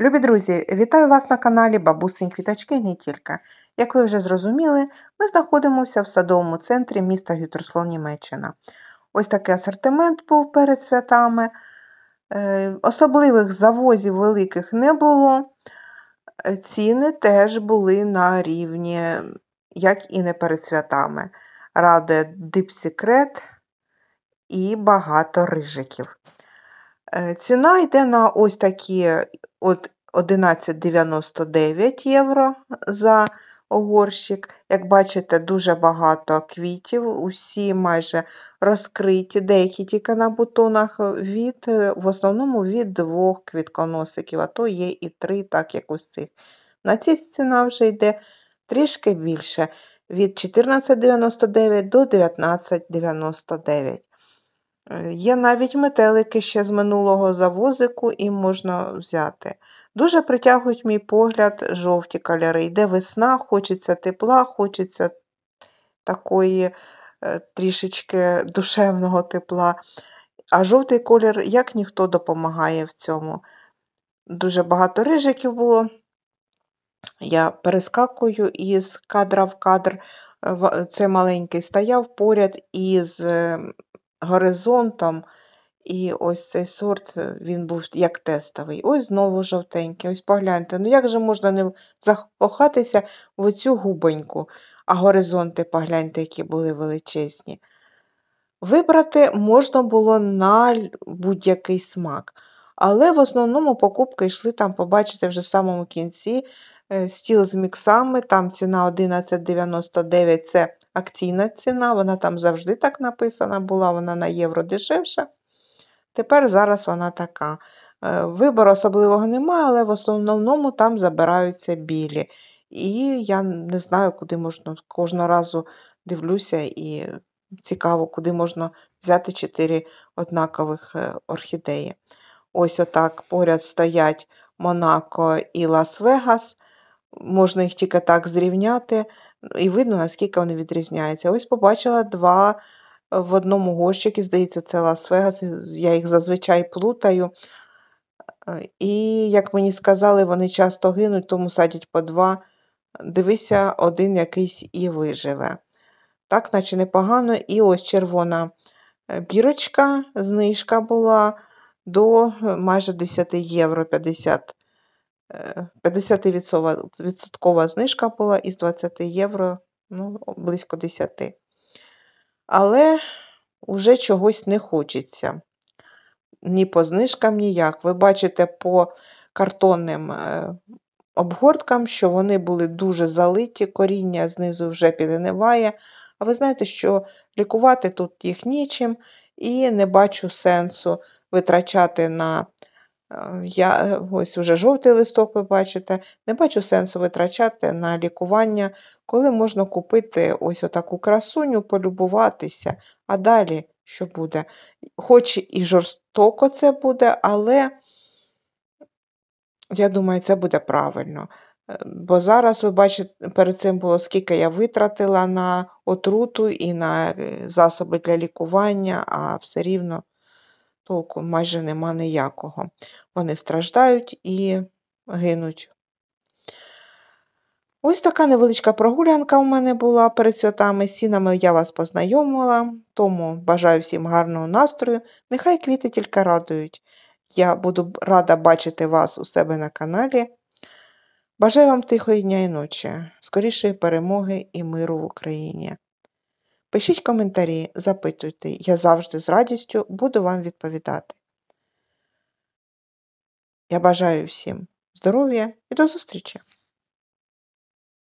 Любі друзі, вітаю вас на каналі Бабусень Квіточки не тільки. Як ви вже зрозуміли, ми знаходимося в садовому центрі міста Гютерсло, Німеччина. Ось такий асортимент був перед святами. Е, особливих завозів великих не було. Ціни теж були на рівні, як і не перед святами. Радує дипсекрет і багато рижиків. Е, ціна йде на ось такі от 11,99 євро за огорщик. Як бачите, дуже багато квітів, усі майже розкриті, деякі тільки на бутонах, від, в основному від двох квітконосиків, а то є і три, так як ось цих. На цій ціна вже йде трішки більше від 14,99 до 19,99. Е, є навіть метелики ще з минулого завозику і можна взяти. Дуже притягують мій погляд жовті кольори. Йде весна, хочеться тепла, хочеться такої е, трішечки душевного тепла. А жовтий колір, як ніхто допомагає в цьому. Дуже багато рижиків було. Я перескакую із кадра в кадр. Це маленький стояв поряд із ем, горизонтом. І ось цей сорт е, він був як тестовий. Ось знову жовтенький. Ось погляньте, ну як же можна не закохатися в оцю губоньку, а горизонти погляньте, які були величезні. Вибрати можна було на будь-який смак. Але в основному покупки йшли там, побачите, вже в самому кінці е, стіл з міксами, там ціна 11,99 це акційна ціна, вона там завжди так написана була, вона на євро дешевша. Тепер зараз вона така. Е, вибору особливого немає, але в основному там забираються білі. І я не знаю, куди можна кожного разу дивлюся і цікаво, куди можна взяти чотири однакових е, орхідеї. Ось отак поряд стоять Монако і Лас-Вегас. Можна їх тільки так зрівняти, і видно, наскільки вони відрізняються. Ось побачила два в одному горщику, здається, це Лас-Вегас, я їх зазвичай плутаю. Е, і, як мені сказали, вони часто гинуть, тому садять по два. Дивися, один якийсь і виживе. Так, наче непогано. І ось червона е, бірочка, знижка була до е, майже 10 євро 50 50% знижка була із 20 євро, ну, близько 10 але вже чогось не хочеться. Ні по знижкам, ніяк. Ви бачите по картонним е, обгорткам, що вони були дуже залиті, коріння знизу вже підгниває. А ви знаєте, що лікувати тут їх нічим, і не бачу сенсу витрачати на я е, ось вже жовтий листок, ви бачите, не бачу сенсу витрачати на лікування, коли можна купити ось отаку красуню, полюбуватися, а далі що буде? Хоч і жорстоко це буде, але я думаю, це буде правильно. Е, бо зараз, ви бачите, перед цим було скільки я витратила на отруту і на засоби для лікування, а все рівно толку майже нема ніякого. Вони страждають і гинуть. Ось така невеличка прогулянка у мене була перед святами. Сінами я вас познайомила, тому бажаю всім гарного настрою. Нехай квіти тільки радують. Я буду рада бачити вас у себе на каналі. Бажаю вам тихої дня і ночі, скорішої перемоги і миру в Україні. Пишіть коментарі, запитуйте, я завжди з радістю буду вам відповідати. Я бажаю всім здоров'я і до зустрічі!